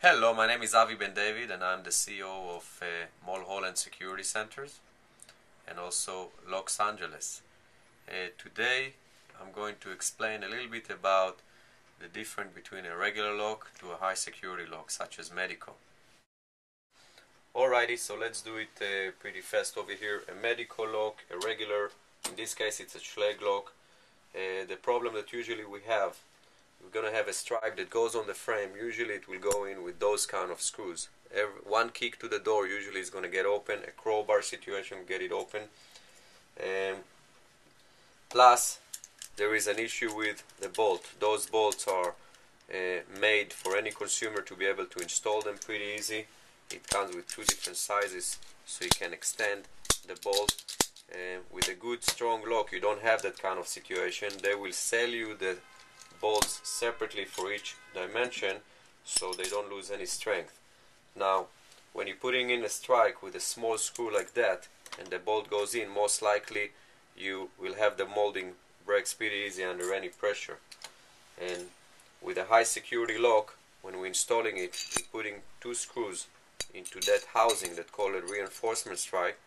Hello, my name is Avi Ben David, and I'm the CEO of uh, Mulholland Security Centers and also Los Angeles. Uh, today, I'm going to explain a little bit about the difference between a regular lock to a high security lock, such as Medeco. Alrighty, so let's do it uh, pretty fast over here. A Medeco lock, a regular, in this case it's a Schlage lock. Uh, the problem that usually we have we're going to have a strike that goes on the frame. Usually it will go in with those kind of screws. Every, one kick to the door usually is going to get open. A crowbar situation get it open. Um, plus, there is an issue with the bolt. Those bolts are uh, made for any consumer to be able to install them pretty easy. It comes with two different sizes so you can extend the bolt. Uh, with a good strong lock you don't have that kind of situation. They will sell you the bolts separately for each dimension so they don't lose any strength. Now, when you're putting in a strike with a small screw like that and the bolt goes in, most likely you will have the molding break pretty easy under any pressure. And with a high security lock, when we're installing it, we're putting two screws into that housing that call it reinforcement strike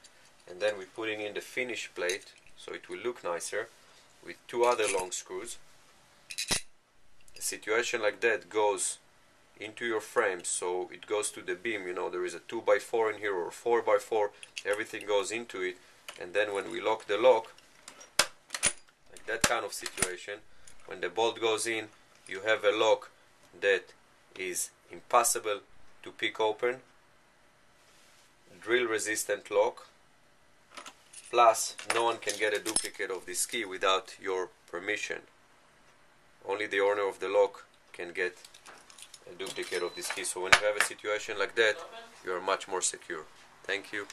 and then we're putting in the finish plate so it will look nicer with two other long screws situation like that goes into your frame so it goes to the beam you know there is a 2 by 4 in here or 4 by 4 everything goes into it and then when we lock the lock like that kind of situation when the bolt goes in you have a lock that is impossible to pick open drill resistant lock plus no one can get a duplicate of this key without your permission only the owner of the lock can get a duplicate of this key. So when you have a situation like that, you are much more secure. Thank you.